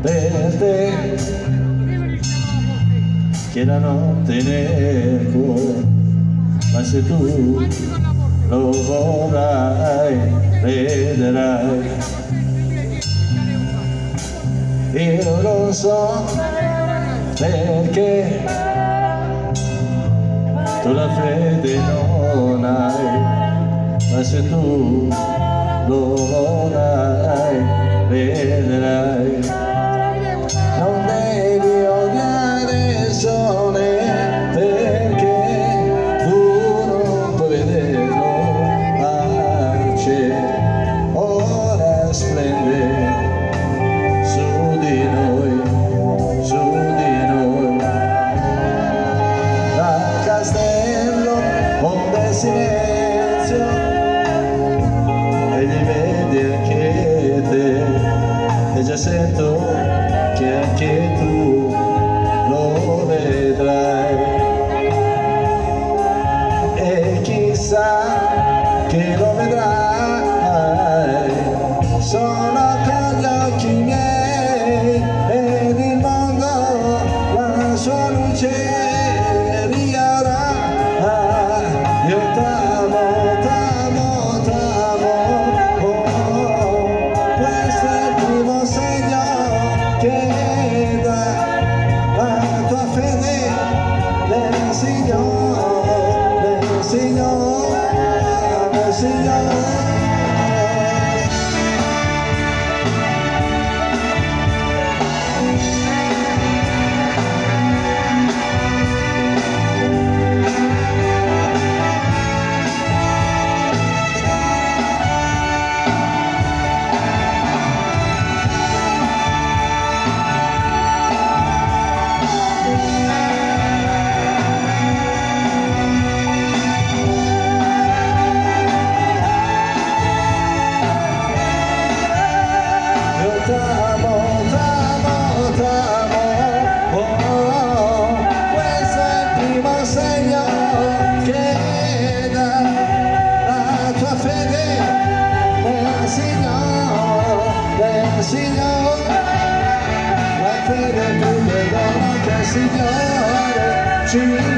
verde che la notte nego ma se tu lo vorrai vedrai io non so perché tu la fede non hai ma se tu lo vorrai She got dream